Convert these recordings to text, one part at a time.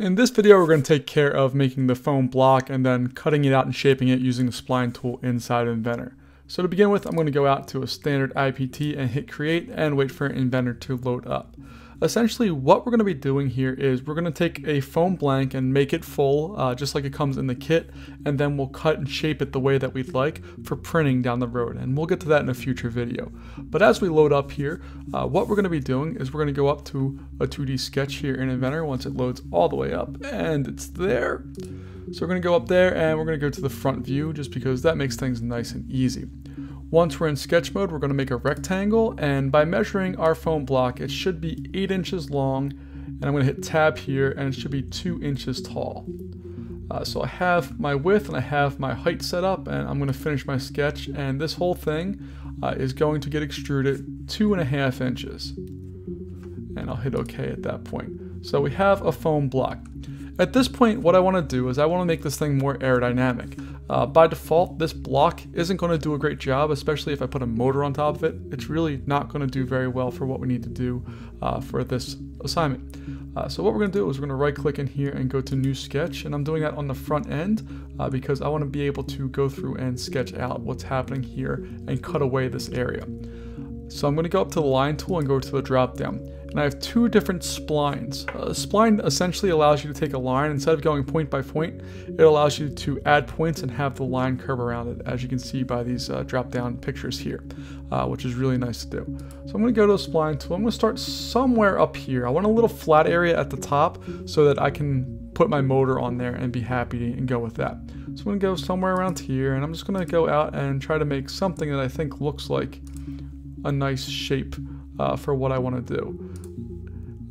In this video, we're going to take care of making the foam block and then cutting it out and shaping it using the spline tool inside Inventor. So to begin with, I'm going to go out to a standard IPT and hit create and wait for Inventor to load up. Essentially, what we're going to be doing here is we're going to take a foam blank and make it full, uh, just like it comes in the kit, and then we'll cut and shape it the way that we'd like for printing down the road, and we'll get to that in a future video. But as we load up here, uh, what we're going to be doing is we're going to go up to a 2D sketch here in Inventor once it loads all the way up, and it's there. So we're going to go up there and we're going to go to the front view just because that makes things nice and easy. Once we're in sketch mode, we're going to make a rectangle, and by measuring our foam block, it should be 8 inches long, and I'm going to hit tab here, and it should be 2 inches tall. Uh, so I have my width and I have my height set up, and I'm going to finish my sketch, and this whole thing uh, is going to get extruded 2.5 inches. And I'll hit OK at that point. So we have a foam block. At this point, what I want to do is I want to make this thing more aerodynamic. Uh, by default, this block isn't going to do a great job, especially if I put a motor on top of it. It's really not going to do very well for what we need to do uh, for this assignment. Uh, so what we're going to do is we're going to right click in here and go to new sketch and I'm doing that on the front end uh, because I want to be able to go through and sketch out what's happening here and cut away this area. So I'm going to go up to the line tool and go to the drop down and I have two different splines. A spline essentially allows you to take a line, instead of going point by point, it allows you to add points and have the line curve around it, as you can see by these uh, drop down pictures here, uh, which is really nice to do. So I'm to go to the spline tool, I'm to start somewhere up here. I want a little flat area at the top so that I can put my motor on there and be happy and go with that. So I'm to go somewhere around here and I'm just going to go out and try to make something that I think looks like a nice shape uh, for what I want to do.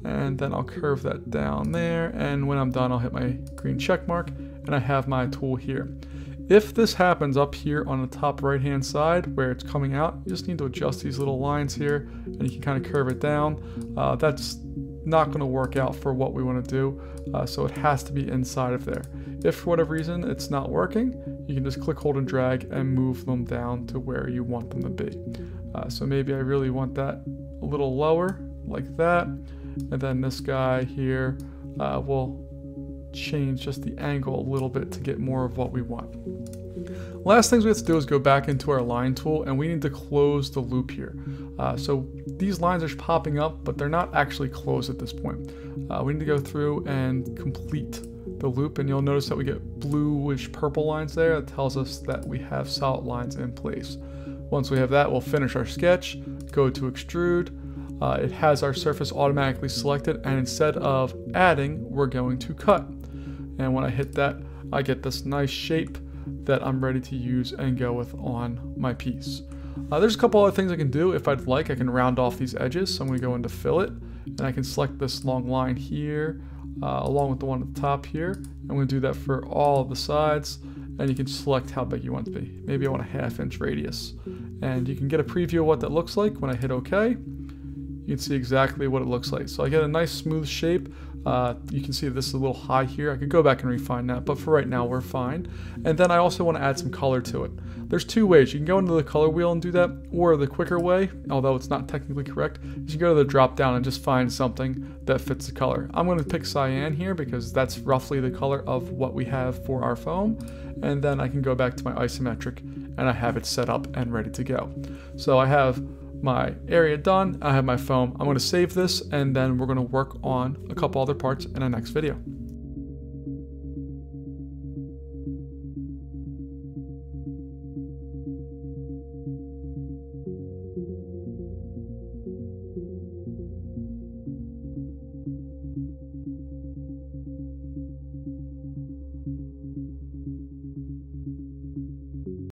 And then I'll curve that down there. And when I'm done, I'll hit my green check mark and I have my tool here. If this happens up here on the top right hand side where it's coming out, you just need to adjust these little lines here and you can kind of curve it down. Uh, that's not going to work out for what we want to do, uh, so it has to be inside of there. If for whatever reason it's not working, you can just click, hold, and drag and move them down to where you want them to be. Uh, so maybe I really want that a little lower, like that. And then this guy here uh, will change just the angle a little bit to get more of what we want. Last things we have to do is go back into our line tool and we need to close the loop here. Uh, so these lines are popping up, but they're not actually closed at this point. Uh, we need to go through and complete the loop and you'll notice that we get bluish purple lines there. That tells us that we have solid lines in place. Once we have that, we'll finish our sketch, go to extrude, uh, it has our surface automatically selected and instead of adding, we're going to cut. And when I hit that, I get this nice shape that I'm ready to use and go with on my piece. Uh, there's a couple other things I can do. If I'd like, I can round off these edges. So I'm going to go into fillet and I can select this long line here uh, along with the one at the top here. I'm going to do that for all of the sides and you can select how big you want it to be. Maybe I want a half inch radius. And you can get a preview of what that looks like when I hit OK you can see exactly what it looks like. So I get a nice smooth shape. Uh, you can see this is a little high here. I could go back and refine that, but for right now we're fine. And then I also want to add some color to it. There's two ways. You can go into the color wheel and do that, or the quicker way, although it's not technically correct, is you go to the drop down and just find something that fits the color. I'm going to pick cyan here because that's roughly the color of what we have for our foam. And then I can go back to my isometric and I have it set up and ready to go. So I have my area done. I have my foam. I'm going to save this and then we're going to work on a couple other parts in our next video.